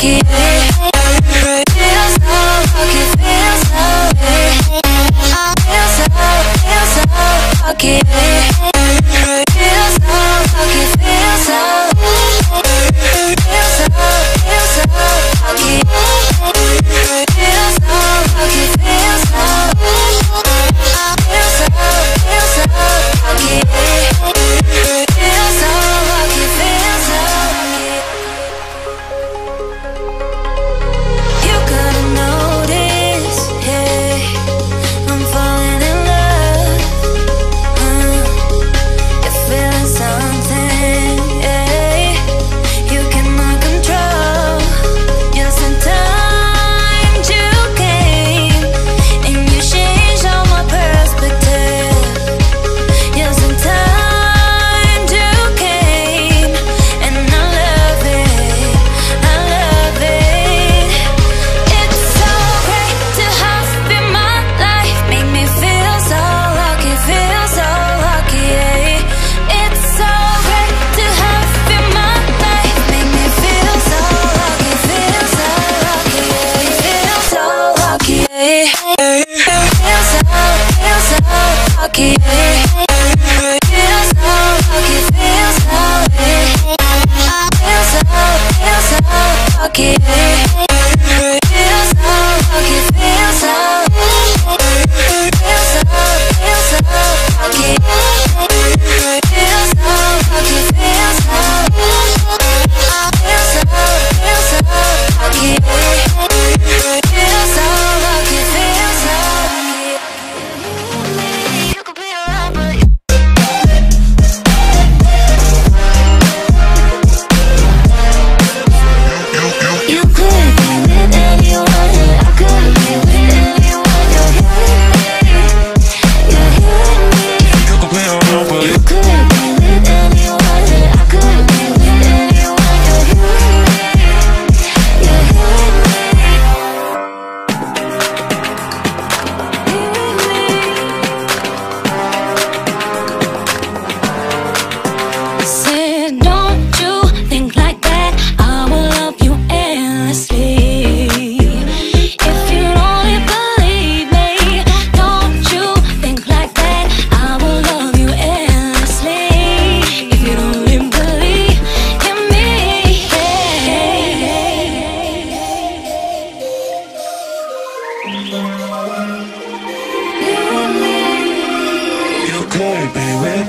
quiere you could be with